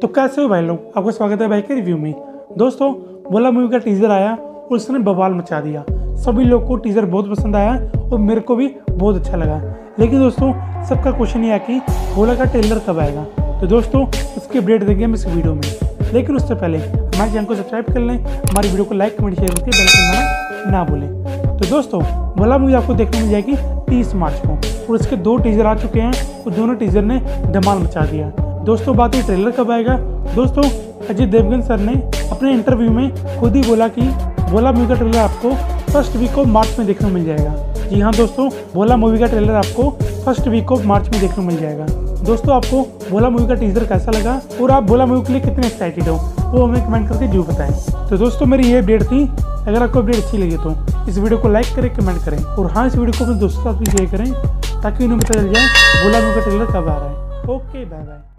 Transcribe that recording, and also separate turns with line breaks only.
तो कैसे हो भाई लोग? आपका स्वागत है भाई के रिव्यू में। दोस्तों बोला मूवी का टीजर आया और उसने बवाल मचा दिया। सभी लोग को टीजर बहुत पसंद आया और मेरे को भी बहुत अच्छा लगा। लेकिन दोस्तों, सबका क्वेश्चन ये है कि बोला का ट्रेलर कब आएगा? तो दोस्तों, उसकी अपडेट देंगे हम इस वीडियो में। लेकिन उससे पहले हमारे चैनल को सब्सक्राइब कर लें, हमारी वीडियो को लाइक कमेंट शेयर करके बेल आइकन ना भूलें। तो दोस्तों बोला मूवी आपको देखने मिल जाएगी तीस मार्च को और इसके दो टीजर आ चुके हैं और दोनों टीजर ने धमाल मचा दिया। दोस्तों, बात ये ट्रेलर कब आएगा? दोस्तों अजय देवगन सर ने अपने इंटरव्यू में खुद ही बोला कि बोला मूवी का ट्रेलर आपको फ़र्स्ट वीक ऑफ़ मार्च में देखने को मिल जाएगा। जी हाँ दोस्तों बोला मूवी का ट्रेलर आपको फ़र्स्ट वीक ऑफ़ मार्च में देखने को मिल जाएगा। दोस्तों, आपको बोला मूवी का टीजर कैसा लगा और आप बोला मूवी के लिए कितने एक्साइटेड हो, वो हमें कमेंट करके ज़रूर बताएँ। तो दोस्तों, मेरी ये अपडेट थी। अगर आपको अपडेट अच्छी लगी तो इस वीडियो को लाइक करें कमेंट करें और हाँ इस वीडियो को अपने दोस्तों साथ भी शेयर करें ताकि उन्हें पता चल जाए बोला मूवी का ट्रेलर कब आ रहा है। Okay bye bye